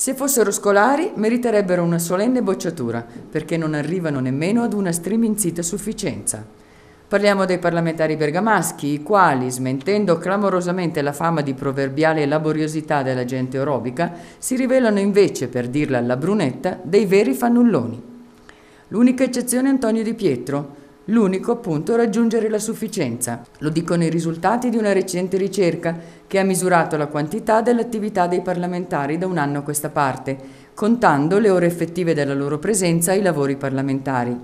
Se fossero scolari meriterebbero una solenne bocciatura, perché non arrivano nemmeno ad una striminzita sufficienza. Parliamo dei parlamentari bergamaschi, i quali, smentendo clamorosamente la fama di proverbiale laboriosità della gente orobica, si rivelano invece, per dirla alla brunetta, dei veri fannulloni. L'unica eccezione è Antonio Di Pietro, L'unico appunto è raggiungere la sufficienza. Lo dicono i risultati di una recente ricerca che ha misurato la quantità dell'attività dei parlamentari da un anno a questa parte, contando le ore effettive della loro presenza ai lavori parlamentari.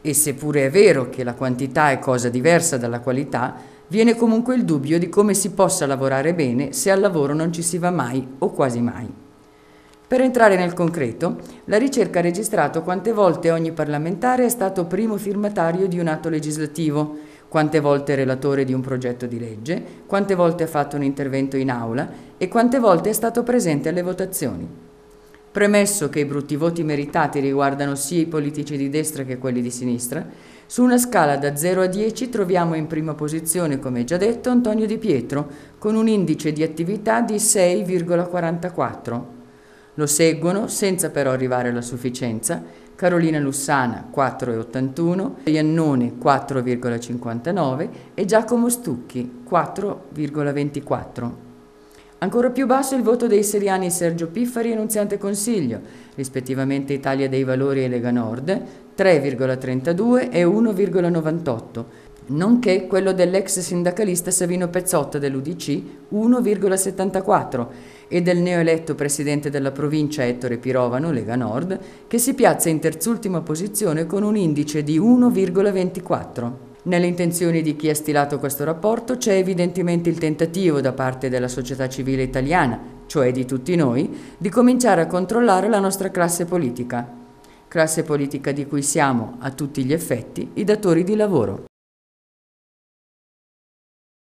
E seppure è vero che la quantità è cosa diversa dalla qualità, viene comunque il dubbio di come si possa lavorare bene se al lavoro non ci si va mai o quasi mai. Per entrare nel concreto, la ricerca ha registrato quante volte ogni parlamentare è stato primo firmatario di un atto legislativo, quante volte relatore di un progetto di legge, quante volte ha fatto un intervento in aula e quante volte è stato presente alle votazioni. Premesso che i brutti voti meritati riguardano sia i politici di destra che quelli di sinistra, su una scala da 0 a 10 troviamo in prima posizione, come già detto, Antonio Di Pietro, con un indice di attività di 6,44. Lo seguono, senza però arrivare alla sufficienza, Carolina Lussana 4,81, Iannone 4,59 e Giacomo Stucchi 4,24. Ancora più basso il voto dei seriani Sergio Piffari e Nunziante Consiglio, rispettivamente Italia dei Valori e Lega Nord, 3,32 e 1,98, nonché quello dell'ex sindacalista Savino Pezzotta dell'UDC, 1,74 e del neoeletto presidente della provincia Ettore Pirovano, Lega Nord, che si piazza in terzultima posizione con un indice di 1,24. Nelle intenzioni di chi ha stilato questo rapporto c'è evidentemente il tentativo da parte della società civile italiana, cioè di tutti noi, di cominciare a controllare la nostra classe politica. Classe politica di cui siamo, a tutti gli effetti, i datori di lavoro.